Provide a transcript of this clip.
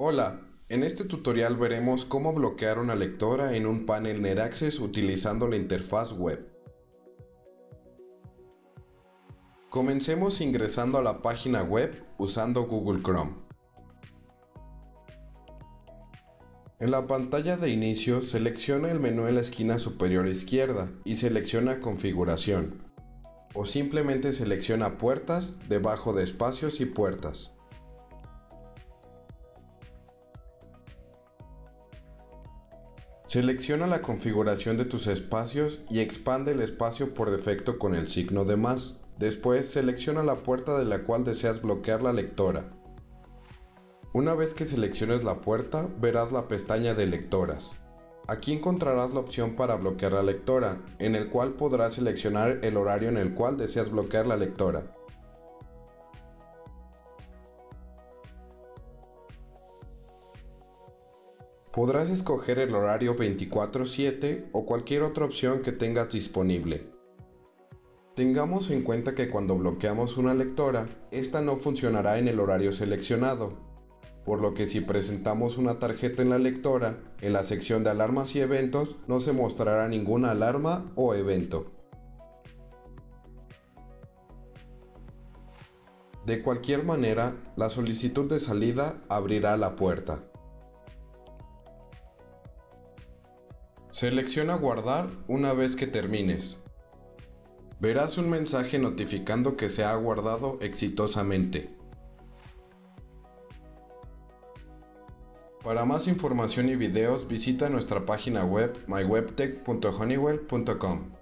Hola, en este tutorial veremos cómo bloquear una lectora en un panel NetAccess utilizando la interfaz web. Comencemos ingresando a la página web usando Google Chrome. En la pantalla de inicio selecciona el menú en la esquina superior izquierda y selecciona Configuración. O simplemente selecciona Puertas debajo de Espacios y Puertas. Selecciona la configuración de tus espacios y expande el espacio por defecto con el signo de más. Después selecciona la puerta de la cual deseas bloquear la lectora. Una vez que selecciones la puerta, verás la pestaña de lectoras. Aquí encontrarás la opción para bloquear la lectora, en el cual podrás seleccionar el horario en el cual deseas bloquear la lectora. Podrás escoger el horario 24/7 o cualquier otra opción que tengas disponible. Tengamos en cuenta que cuando bloqueamos una lectora, esta no funcionará en el horario seleccionado, por lo que si presentamos una tarjeta en la lectora, en la sección de alarmas y eventos no se mostrará ninguna alarma o evento. De cualquier manera, la solicitud de salida abrirá la puerta. Selecciona guardar una vez que termines. Verás un mensaje notificando que se ha guardado exitosamente. Para más información y videos visita nuestra página web mywebtech.honeywell.com.